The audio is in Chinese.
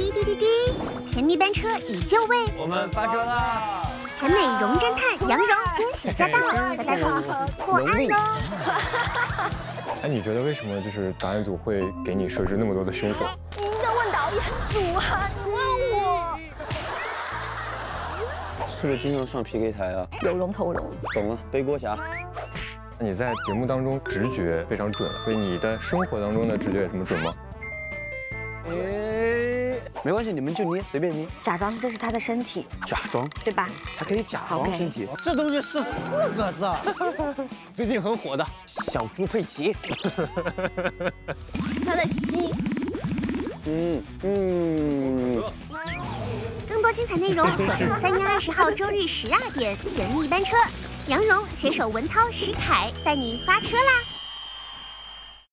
滴滴滴滴，甜蜜班车已就位，我们发车啦！甜美容侦探杨蓉惊喜驾到，和大家一起破案喽！哎，你觉得为什么就是导演组会给你设置那么多的凶手？你应该问导演组啊，你问我。是不是经常上 PK 台啊？有龙头龙。懂了，背锅侠。那你在节目当中直觉非常准，所以你的生活当中的直觉有什么准吗？哎，没关系，你们就捏，随便捏。假装这是他的身体，假装，对吧？还可以假装身体。这东西是四个字，最近很火的小猪佩奇。他的心。嗯嗯。更多精彩内容，锁定三月二十号周日十二点《甜蜜班车》，杨蓉携手文涛、石凯带你发车啦！